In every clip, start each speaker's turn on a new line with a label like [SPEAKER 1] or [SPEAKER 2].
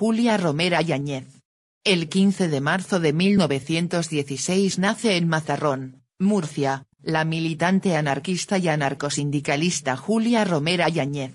[SPEAKER 1] Julia Romera Yáñez. El 15 de marzo de 1916 nace en Mazarrón, Murcia, la militante anarquista y anarcosindicalista Julia Romera Yáñez.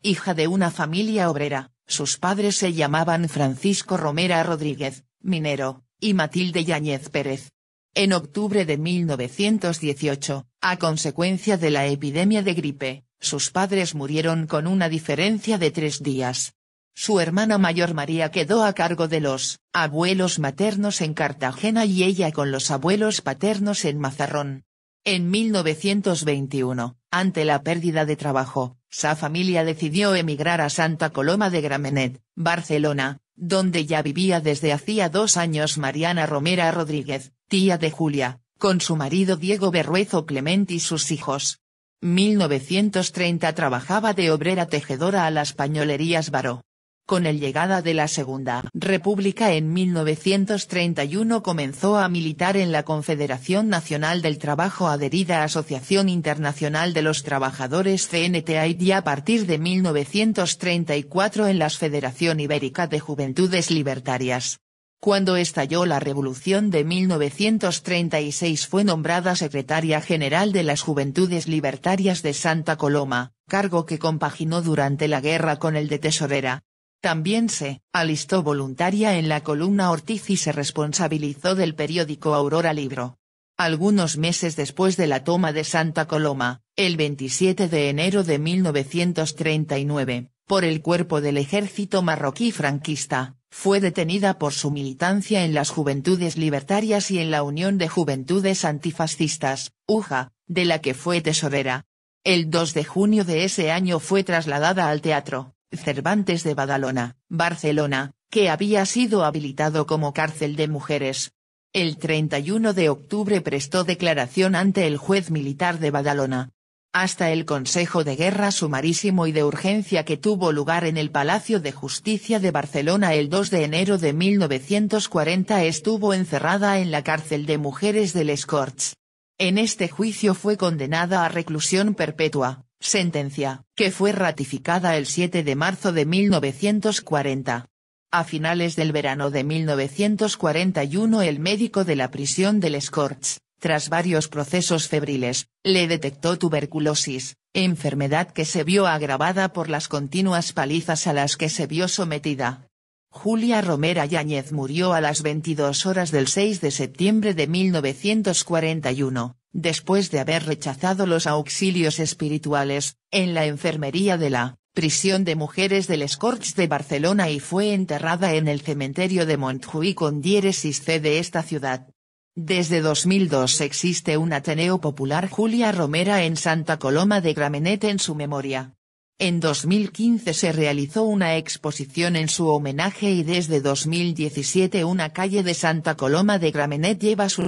[SPEAKER 1] Hija de una familia obrera, sus padres se llamaban Francisco Romera Rodríguez, minero, y Matilde Yáñez Pérez. En octubre de 1918, a consecuencia de la epidemia de gripe, sus padres murieron con una diferencia de tres días. Su hermana mayor María quedó a cargo de los abuelos maternos en Cartagena y ella con los abuelos paternos en Mazarrón. En 1921, ante la pérdida de trabajo, sa familia decidió emigrar a Santa Coloma de Gramenet, Barcelona, donde ya vivía desde hacía dos años Mariana Romera Rodríguez, tía de Julia, con su marido Diego Berruezo Clement y sus hijos. 1930 trabajaba de obrera tejedora a las pañolerías Baró. Con el llegada de la Segunda República en 1931 comenzó a militar en la Confederación Nacional del Trabajo adherida a Asociación Internacional de los Trabajadores CNTA y a partir de 1934 en la Federación Ibérica de Juventudes Libertarias. Cuando estalló la Revolución de 1936 fue nombrada secretaria general de las Juventudes Libertarias de Santa Coloma, cargo que compaginó durante la guerra con el de tesorera. También se alistó voluntaria en la columna Ortiz y se responsabilizó del periódico Aurora Libro. Algunos meses después de la toma de Santa Coloma, el 27 de enero de 1939, por el cuerpo del ejército marroquí franquista, fue detenida por su militancia en las Juventudes Libertarias y en la Unión de Juventudes Antifascistas, UJA, de la que fue tesorera. El 2 de junio de ese año fue trasladada al teatro, Cervantes de Badalona, Barcelona, que había sido habilitado como cárcel de mujeres. El 31 de octubre prestó declaración ante el juez militar de Badalona. Hasta el Consejo de Guerra Sumarísimo y de Urgencia que tuvo lugar en el Palacio de Justicia de Barcelona el 2 de enero de 1940 estuvo encerrada en la cárcel de mujeres del Escorts. En este juicio fue condenada a reclusión perpetua, sentencia, que fue ratificada el 7 de marzo de 1940. A finales del verano de 1941 el médico de la prisión del Escorts, tras varios procesos febriles, le detectó tuberculosis, enfermedad que se vio agravada por las continuas palizas a las que se vio sometida. Julia Romera Yáñez murió a las 22 horas del 6 de septiembre de 1941, después de haber rechazado los auxilios espirituales, en la enfermería de la prisión de mujeres del Escorts de Barcelona y fue enterrada en el cementerio de Montjuïc con diéresis C de esta ciudad. Desde 2002 existe un Ateneo Popular Julia Romera en Santa Coloma de Gramenet en su memoria. En 2015 se realizó una exposición en su homenaje y desde 2017 una calle de Santa Coloma de Gramenet lleva su